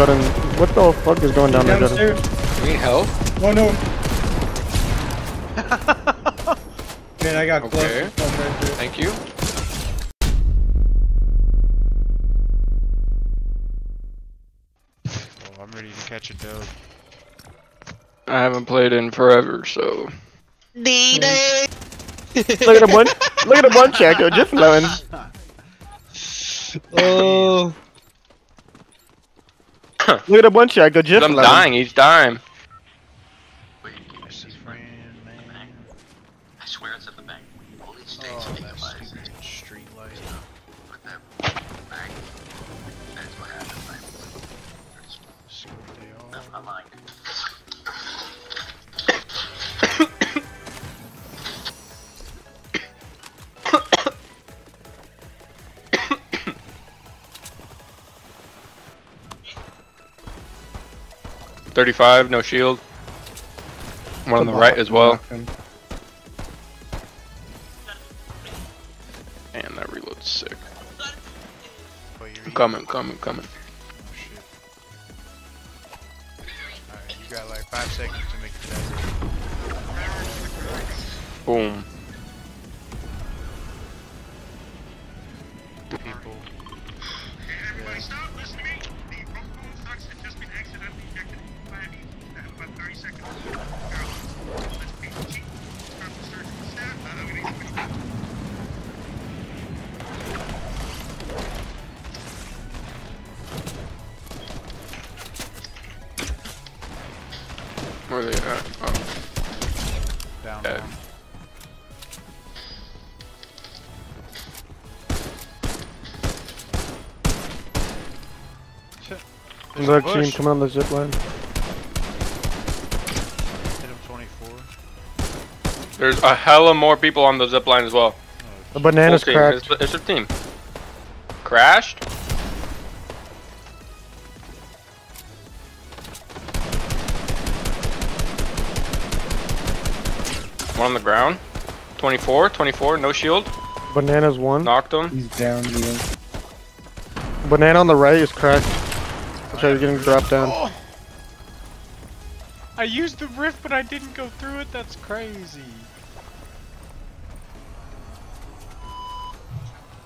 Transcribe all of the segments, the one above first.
Jordan. What the fuck is going down there, Jordan? Downstairs. You need help? Oh no. Man, I got close. Okay. to right there. Thank you. Oh, I'm ready to catch a dub. I haven't played in forever, so. Look at the one. Look at the one check. They're just flowing. Oh. Look at the one check. They're just I'm dying He's time. 35, no shield. One on the right as well. And that reload's sick. I'm coming, coming, coming. Alright, you got like five seconds to make Boom. Where are they at? Oh, Down, dead. down. There's a Look, team coming on the zip line. Hit him 24. There's a hella more people on the zip line as well. Oh, the banana's Full team. cracked. It's, it's a team. Crashed? One on the ground. 24, 24, no shield. Banana's one. Knocked him. He's down, Liam. Banana on the right is cracked. Looks like he's getting dropped down. Oh! I used the rift, but I didn't go through it. That's crazy.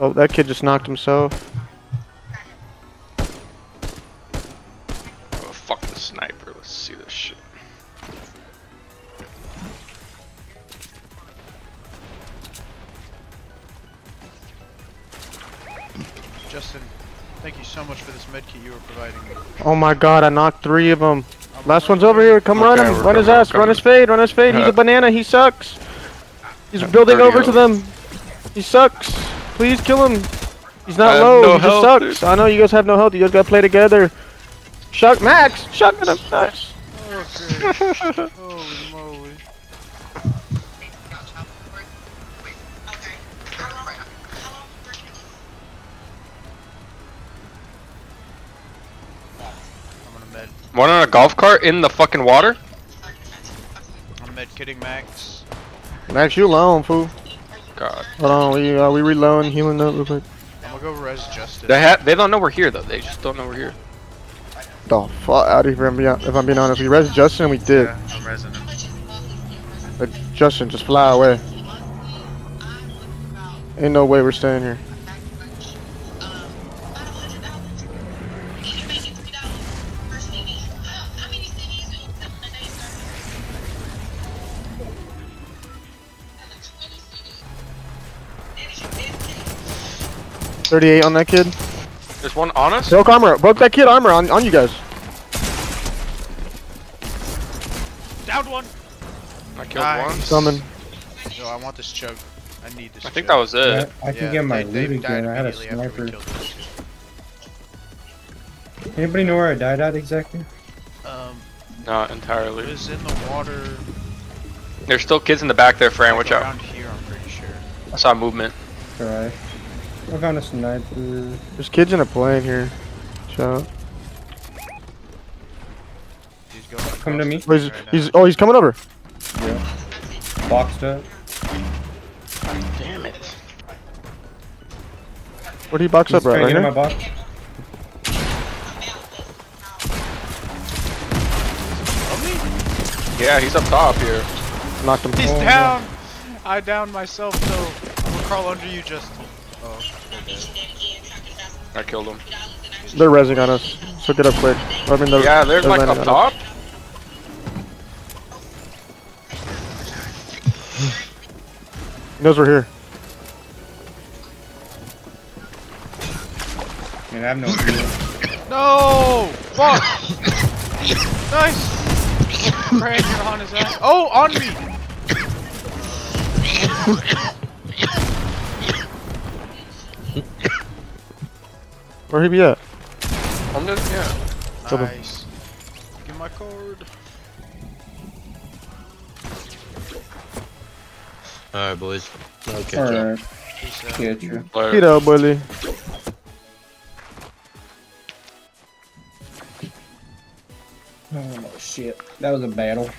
Oh, that kid just knocked himself. Oh, fuck the sniper. Let's see this shit. Medkit you were providing me. Oh my god, I knocked three of them. I'm Last one's over here. Come run him. Run his ass. Run his fade. Run his fade. He's a banana. He sucks. He's building 30 over to them. He sucks. Please kill him. He's not I low. no he just health, sucks. dude. I know you guys have no health. You guys gotta play together. Shock Max. Shotgun him. Nice. Okay. Holy moly. One on a golf cart in the fucking water? I'm med kitting Max. Max, you alone, fool. God. Hold on. We uh, we reloading, healing up real quick. I'm gonna go res Justin. They ha they don't know we're here though. They just don't know we're here. The fuck out of here. If I'm being, if I'm being honest, we res Justin. We did. Yeah, I'm resing him. But Justin, just fly away. Ain't no way we're staying here. Thirty-eight on that kid. There's one on us? Broke armor. Broke that kid armor on on you guys. Downed one. I killed Nice. one. Summon. Yo, I want this chug. I need this. I think chug. that was it. I, I can Yeah, get my they, they loot died again. I had a immediately after we sniper. killed those two. Anybody know where I died at exactly? Um, Not it entirely. was in the water. There's still kids in the back there, Fran. Watch out. Around here, I'm pretty sure. I saw movement. Alright. I found a sniper. There's kids in a plane here. Shut Come to me. Oh, he's, right he's, oh, he's coming over. Yeah. Boxed up. Damn it. What do you box he's up, right? Right here? My box. Yeah, he's up top here. Knocked him. He's oh, down. Man. I downed myself, so I'm gonna crawl under you, just. Okay. I killed him. They're resing on us. So get up quick. I mean, they're, Yeah, they're like landing up top. He knows we're here. I mean, I have no shield. No! Fuck! nice! Craig, you're on his ass. Oh, on me! Where he be at? I'm just yeah. Kill him. Nice. Give my card. Alright, boys. I'll catch up. Alright, Peace out. yeah, true. Get up, bully. Oh shit, that was a battle.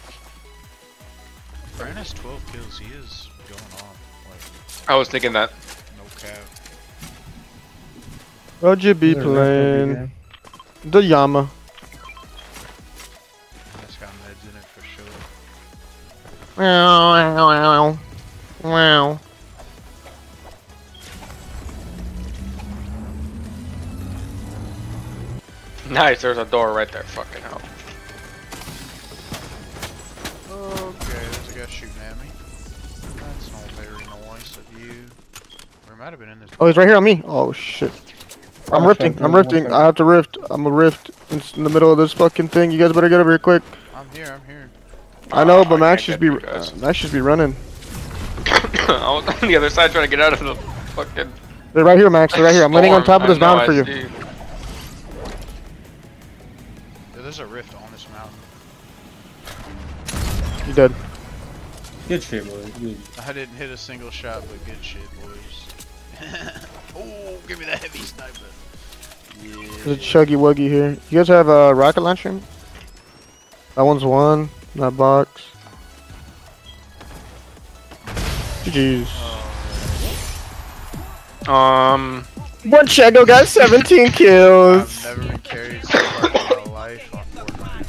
Brian has 12 kills. He is going on. Like, I was thinking that. No cap. Roger be They're playing. The Yama. That's got meds in it for sure. Wow, wow, wow. Nice, there's a door right there. Fucking hell. Okay, there's a guy shooting at me. That's not very nice of you. Or might have been in this. Oh, he's right here on me. Oh shit. I'm rifting. I'm one rifting. I have to rift. I'm a rift. It's in the middle of this fucking thing. You guys better get over here quick. I'm here, I'm here. I know, Oh, but I Max can't should be. get you guys. Uh, Max should be running. I was on the other side trying to get out of the fucking. They're right here, Max. They're right here. I'm landing on top of this mountain for I you. see. Yeah, There's a rift on this mountain. You dead. Good shit, boys. Good. I didn't hit a single shot, but good shit, boys. oh, give me that heavy sniper. There's a Yeah. chuggy wuggy here. You guys have a rocket launcher? That one's one. That box. GG's. Um, One Chago got 17 kills. I've never been carried so far in my life on Fortnite.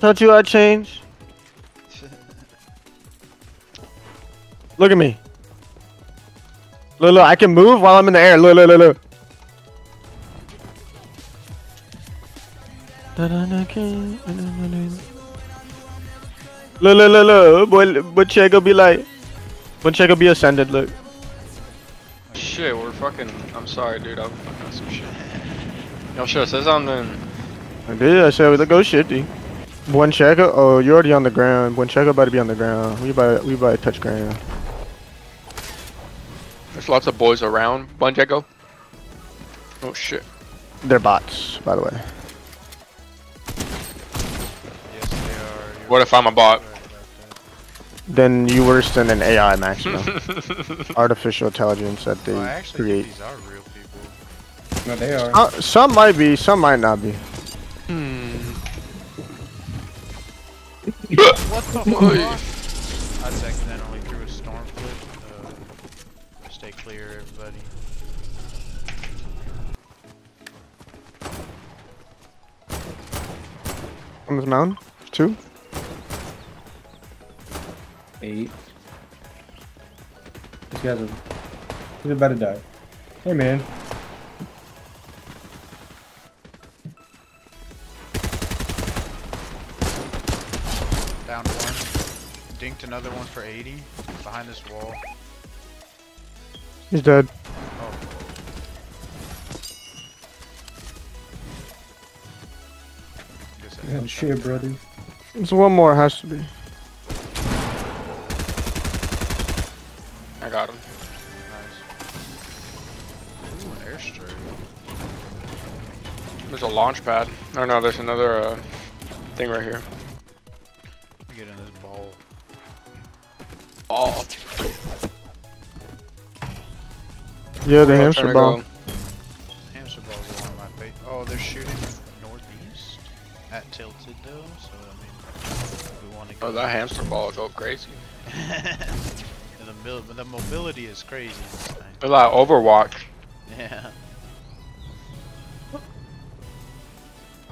Don't you I change? Look at me. Look, look, I can move while I'm in the air. Look, look, look, look. Look, look, look, look. Boy, but Chago be like. Chago be ascended, look. shit, we're fucking. I'm sorry, dude. I'm fucking on some shit. Yo, shit, say something. I did, I said, let's go shitty. One? Oh, you're already on the ground. One about to be on the ground. We about, we about to touch ground. There's lots of boys around. Bunjago. Oh shit. They're bots, by the way. Yes, they are. You're What if I'm a bot? Then you worse than an AI maximum. Artificial. Artificial intelligence that that. they Well, I actually create. think these are real people. No, they are. Uh, some might be, some might not be. What the fuck? I just stay clear, everybody. On this mountain? Two? Eight. These guys are. He's about to die. Hey, man. Down one. Dinked another one for 80. Behind this wall. He's dead. Oh. Guess I Yeah, fucked shit, brother. There's one more, has to be. I got him. Nice. Ooh, an airstrike. There's a launch pad. Oh no, there's another uh, thing right here. Yeah, the hamster trying ball. go- Hamster balls are one of my favorite. Oh, they're shooting northeast at tilted though, so I mean, we want to oh, go. Oh, that hamster ball will go crazy. The, mil- the mobility is crazy in this thing. It's like Overwatch. Yeah.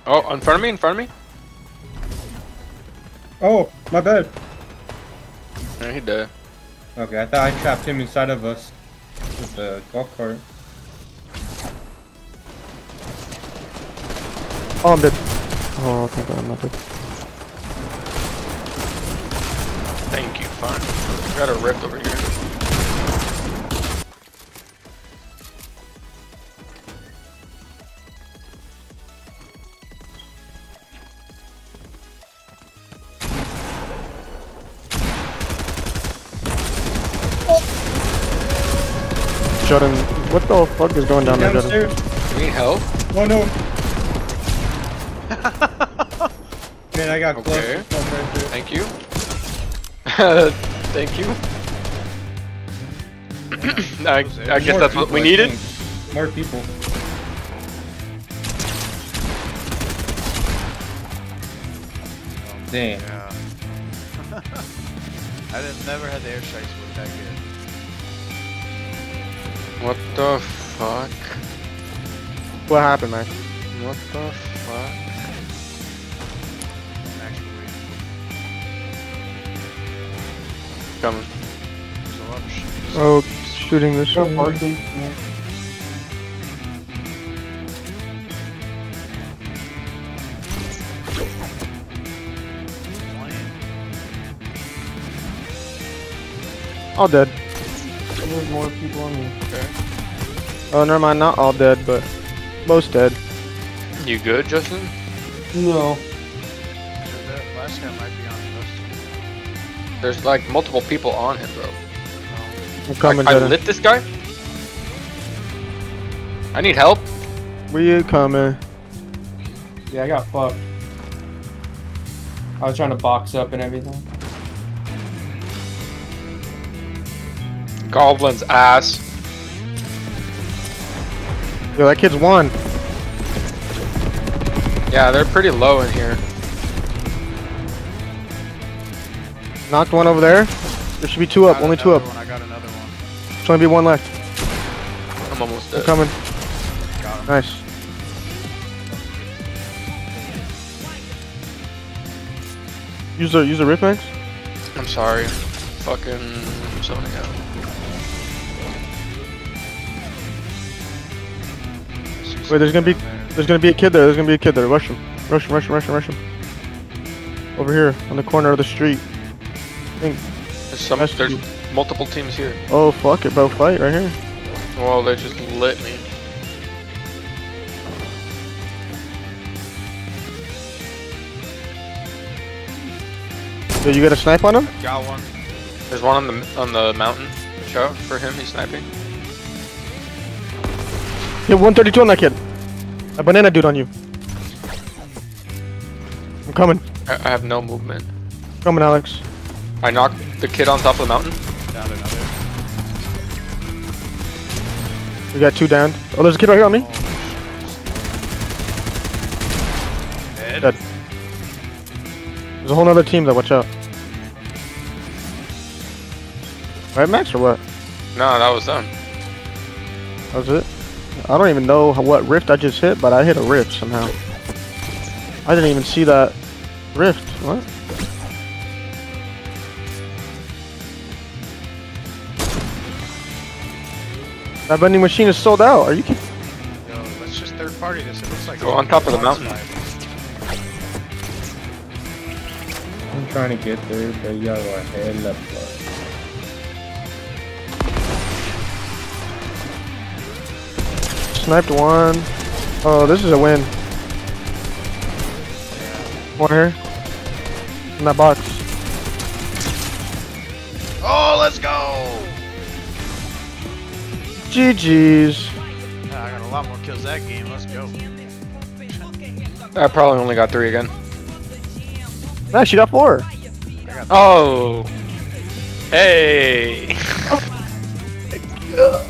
Oh, in front of me, in front of me. Oh, my bad. Yeah, he dead. Okay, I thought I trapped him inside of us with the golf cart. Oh, I'm dead. Oh, thank God I'm not dead. Thank you, fine. Got a rift over here. Jordan, what the fuck is going down there, Jordan? Downstairs. You need help? Oh no. Man, I got close. Okay. to stuff right there. Thank you. Thank you. I, I There's guess more that's what we needed. More people. Damn. Yeah. I didn't, never had the air strikes work that good. What the fuck? What happened, man? What the fuck? Coming. there's a lot of shit. Oh, shooting this. All dead. There's more people on me. Okay. Oh, never mind. Not all dead, but most dead. You good, Justin? No. So that last guy might be on us. There's like multiple people on him, bro. I'm coming, I, I lit this guy. I need help. Where you coming? Yeah, I got fucked. I was trying to box up and everything. Goblin's ass. Yo, that kid's one. Yeah, they're pretty low in here. Knocked one over there. There should be two up. Only two up. One, I got another one. Should only be one left. I'm almost I'm dead. coming. Got him. Nice. Use the use the rift max. I'm sorry. Fucking zoning out. Wait, there's gonna be something down there. there's gonna be a kid there. There's gonna be a kid there. Rush him. Rush him. Rush him. Rush him. Rush him. Over here on the corner of the street. I think. There's some. Has There's be. multiple teams here. Oh fuck it, bro! Fight right here. Well, they just lit me. Yo, you got a snipe on him? Got one. There's one on the on the mountain. Show for him. He's sniping. Hit 132 on that kid. A banana dude on you. I'm coming. I, I have no movement. Coming, Alex. I knocked the kid on top of the mountain. Down another. We got two down. Oh, there's a kid right here on me. Dead. Dead. There's a whole nother team that watch out. Right, Max, or what? No, that was them. That was it? I don't even know what rift I just hit, but I hit a rift somehow. I didn't even see that rift. What? That vending machine is sold out. Are you kidding? Yo, let's just third party this. It looks like Go on top of the mountain. I'm trying to get there, but you gotta go ahead Sniped one. Oh, this is a win. One here. In that box. Oh, let's go! GG's. Yeah, I got a lot more kills that game. Let's go. I probably only got three again. Nice, she got four. Oh. Hey.